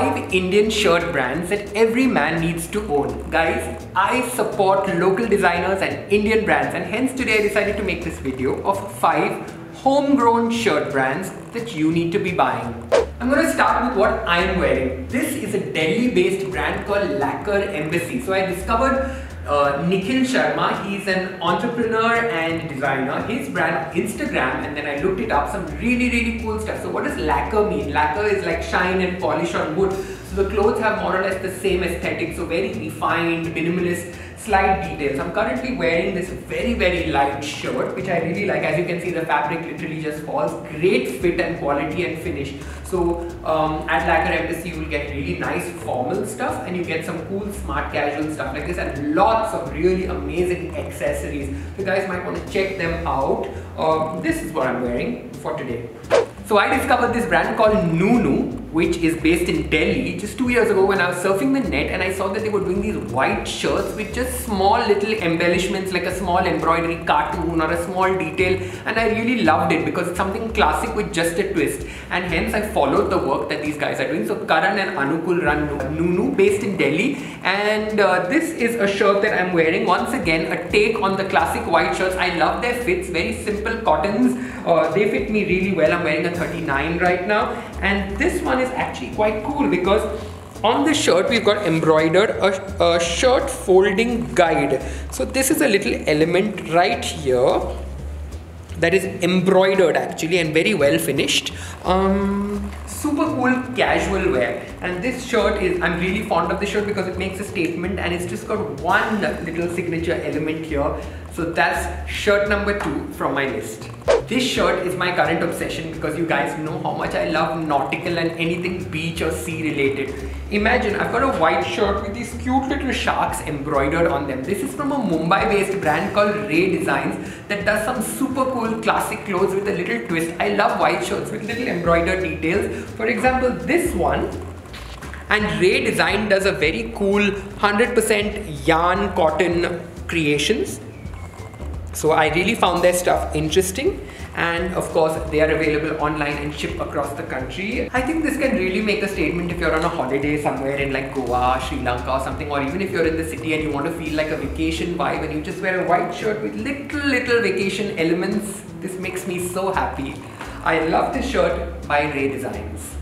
five Indian shirt brands that every man needs to own. Guys, I support local designers and Indian brands and hence today I decided to make this video of five homegrown shirt brands that you need to be buying. I'm going to start with what I'm wearing. This is a Delhi based brand called Lacquer Embassy. So I discovered uh, Nikhil Sharma, he's an entrepreneur and designer. His brand Instagram, and then I looked it up, some really, really cool stuff. So what does lacquer mean? Lacquer is like shine and polish on wood. So the clothes have more or less the same aesthetic, so very refined, minimalist, slight details. I'm currently wearing this very, very light shirt, which I really like. As you can see, the fabric literally just falls. Great fit and quality and finish. So um, at Lacquer Embassy, you will get really nice formal stuff and you get some cool, smart, casual stuff like this and lots of really amazing accessories. You guys might want to check them out. Um, this is what I'm wearing for today. So I discovered this brand called Noonoo which is based in Delhi just two years ago when I was surfing the net and I saw that they were doing these white shirts with just small little embellishments like a small embroidery cartoon or a small detail. And I really loved it because it's something classic with just a twist. And hence I followed the work that these guys are doing. So Karan and Anukul run Noonoo based in Delhi. And uh, this is a shirt that I'm wearing. Once again a take on the classic white shirts. I love their fits. Very simple cottons. Uh, they fit me really well. I'm wearing a 39 right now. And this one is actually quite cool because on the shirt we've got embroidered a, a shirt folding guide. So this is a little element right here that is embroidered actually and very well finished. Um, super cool casual wear. And this shirt is I'm really fond of this shirt because it makes a statement and it's just got one little signature element here. So that's shirt number two from my list this shirt is my current obsession because you guys know how much I love nautical and anything beach or sea related. Imagine I've got a white shirt with these cute little sharks embroidered on them. This is from a Mumbai based brand called Rae Designs that does some super cool classic clothes with a little twist. I love white shirts with little embroidered details. For example, this one and Rae Design does a very cool 100% yarn cotton creations. So I really found their stuff interesting and of course they are available online and ship across the country. I think this can really make a statement if you're on a holiday somewhere in like Goa, Sri Lanka or something or even if you're in the city and you want to feel like a vacation vibe and you just wear a white shirt with little little vacation elements. This makes me so happy. I love this shirt by Rae Designs.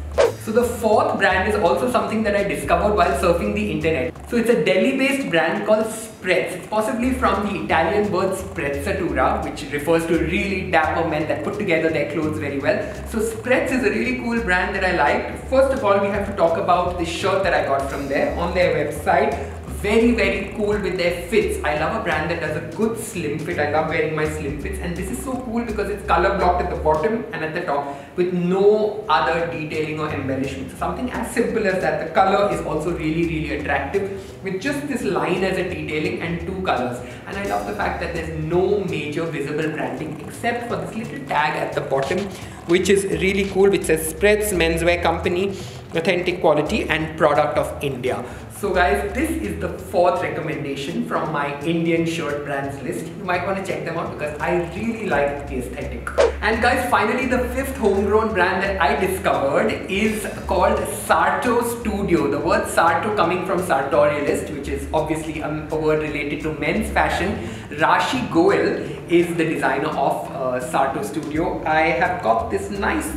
So the fourth brand is also something that I discovered while surfing the internet. So it's a Delhi-based brand called Sprezz. It's possibly from the Italian word sprezzatura, which refers to really dapper men that put together their clothes very well. So Sprezz is a really cool brand that I liked. First of all, we have to talk about the shirt that I got from there on their website very very cool with their fits. I love a brand that does a good slim fit. I love wearing my slim fits. And this is so cool because it's color blocked at the bottom and at the top with no other detailing or embellishment so something as simple as that. The color is also really really attractive with just this line as a detailing and two colors. And i love the fact that there's no major visible branding except for this little tag at the bottom which is really cool which says Sprezz menswear company authentic quality and product of india so guys, this is the fourth recommendation from my Indian shirt brands list. You might want to check them out because I really like the aesthetic. And guys, finally the fifth homegrown brand that I discovered is called Sarto Studio. The word Sarto coming from sartorialist, which is obviously a, word related to men's fashion. Rashi Goel is the designer of uh, Sarto Studio. I have got this nice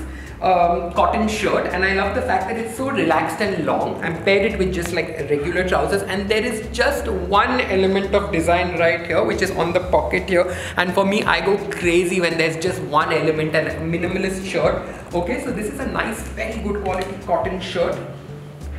um, cotton shirt and I love the fact that it's so relaxed and long. I paired it with just like regular trousers and there is just one element of design right here which is on the pocket here and for me I go crazy when there's just one element and a minimalist shirt. Okay so this is a nice very good quality cotton shirt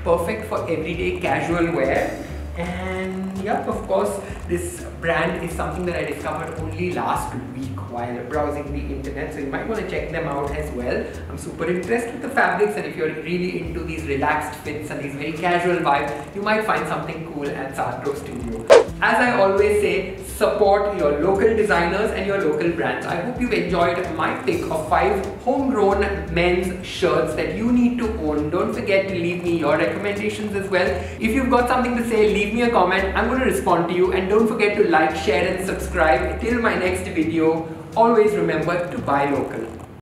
perfect for everyday casual wear and yeah of course this brand is something that I discovered only last week while browsing the internet so you might want to check them out as well. I'm super impressed with the fabrics and if you're really into these relaxed fits and these very casual vibes you might find something cool at Sarto Studio. As I always say support your local designers and your local brands. I hope you've enjoyed my pick of five homegrown men's shirts that you need to own. Don't forget to leave me your recommendations as well. If you've got something to say leave me a comment. I'm going to respond to you. And don't forget to like, share and subscribe. Till my next video, always remember to buy local.